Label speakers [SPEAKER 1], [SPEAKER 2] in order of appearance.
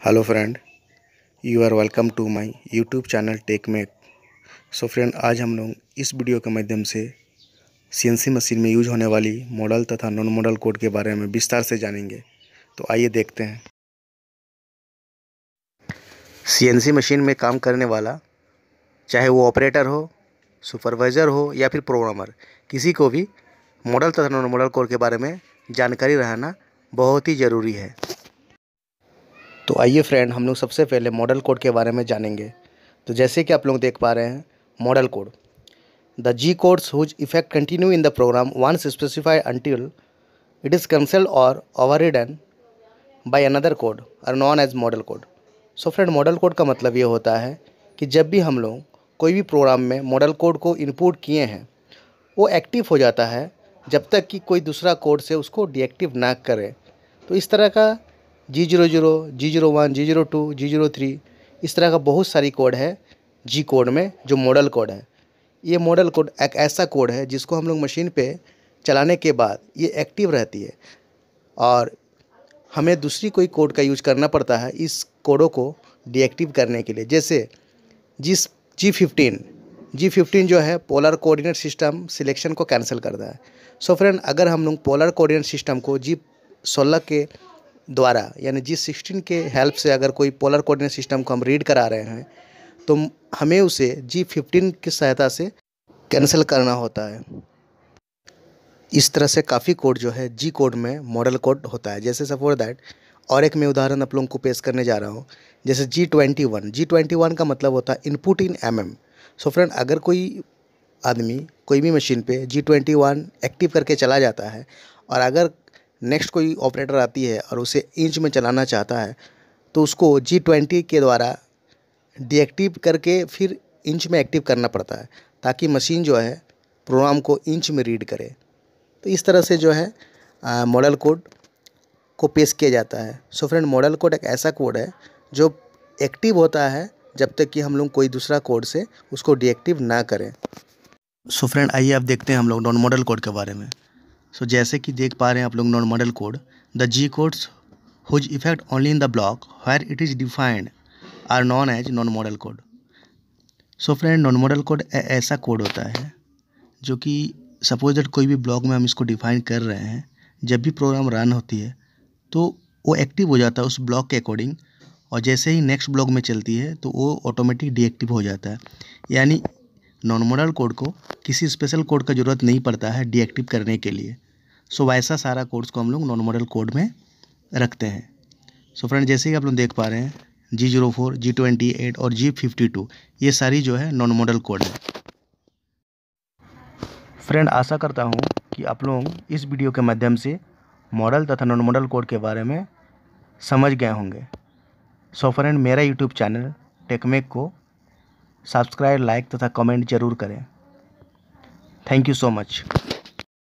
[SPEAKER 1] Hello friend you are welcome to my YouTube channel Tech Make so friend आज हम लोग इस video के माध्यम से सीएनसी मशीन में यूज़ होने वाली मॉडल तथा नॉन मॉडल कोड के बारे में विस्तार से जानेंगे। तो आइए देखते हैं। सीएनसी मशीन में काम करने वाला, चाहे वो ऑपरेटर हो सुपरवाइज़र हो, या फिर प्रोग्रामर किसी को भी मॉडल तथा नॉन मॉडल कोड के बारे में जानकारी रहना बहुत ही ज़रूरी है। तो आइए फ्रेंड हम लोग सबसे पहले मॉडल कोड के बारे में जानेंगे। तो जैसे कि आप लोग देख पा रहे हैं modal code the G codes whose effect continue in the program once specified until it is cancel or overridden by another code are known as modal code so friend modal code का मतलब ये होता है कि जब भी हम लोग कोई भी प्रोग्राम में मॉडल कोड को इनपुट किए हैं, वो एक्टिव हो जाता है जब तक कि कोई दूसरा कोड से उसको डीएक्टिव ना करे। तो इस तरह का G zero zero G zero one G zero two G zero three इस तरह का बहुत सारी कोड है जी कोड में, जो मॉडल कोड है। ये मॉडल कोड एक ऐसा कोड है जिसको हम लोग मशीन पे चलाने के बाद ये एक्टिव रहती है। और हमें दूसरी कोई कोड का यूज़ करना पड़ता है इस कोडों को डीएक्टिव करने के लिए। जैसे जिस जी फिफ्टीन जी फिफ्टीन जो है पोलर कोऑर्डिनेट सिस्टम सिलेक्शन को कैंसिल करता है। सो so फ्रेंड अगर हम लोग पोलर कोऑर्डिनेट सिस्टम को जी सोलह के द्वारा, यानी जी सिक्सटीन के हेल्प से अगर कोई पोलर कोऑर्डिनेट सिस्टम को हम रीड करा रहे हैं तो हमें उसे जी फिफ्टीन की सहायता से कैंसिल करना होता है। इस तरह से काफ़ी कोड जो है जी कोड में मॉडल कोड होता है। जैसे सपोज़ दैट और एक मैं उदाहरण आप लोगों को पेश करने जा रहा हूँ, जैसे G twenty one G twenty one का मतलब होता है input in M M so friend अगर कोई आदमी, कोई भी मशीन पे जी ट्वेंटी वन एक्टिव करके चला जाता है, और अगर नेक्स्ट कोई ऑपरेटर आती है और उसे इंच में चलाना चाहता है तो उसको जी ट्वेंटी के द्वारा डीएक्टिव करके फिर इंच में एक्टिव करना पड़ता है, ताकि मशीन जो है प्रोग्राम को इंच में रीड करे। तो इस तरह से जो है मॉडल कोड को पेश किया जाता है। सो फ्रेंड मॉडल कोड एक ऐसा कोड है, जो एक्टिव होता है, जब तक कि हम लोग कोई दूसरा कोड से उसको डीएक्टिव ना करें। सो फ्रेंड आइए आप देखते हैं हम लोग नॉन मॉडल कोड के बारे में। सो so, जैसे कि देख पा रहे हैं आप लोग non modal code the G codes whose effect only in the block where it is defined are known as non modal code so friend non modal code ऐसा कोड होता है जो कि सपोज़ दैट कोई भी ब्लॉक में हम इसको डिफाइन कर रहे हैं जब भी प्रोग्राम रन होती है तो वो एक्टिव हो जाता है उस ब्लॉक के अकॉर्डिंग और जैसे ही नेक्स्ट ब्लॉक में चलती है तो वो ऑटोमेटिक डीएक्टिव हो जाता है। यानी नॉन मॉडल कोड को किसी स्पेशल कोड का ज़रूरत नहीं पड़ता है डीएक्टिव करने के लिए। सो वैसा सारा कोड्स को हम लोग नॉन मॉडल कोड में रखते हैं। सो फ्रेंड जैसे ही आप लोग देख पा रहे हैं G zero four G twenty eight और जी फिफ्टी टू ये सारी जो है नॉन मॉडल कोड है। फ्रेंड आशा करता हूँ कि आप लोग इस वीडियो के माध्यम से मॉडल तथा नॉन मॉडल कोड के बारे में समझ गए होंगे। सो फ्रेंड मेरा यूट्यूब चैनल टेकमेक को सब्सक्राइब लाइक तथा कमेंट ज़रूर करें। Thank you so much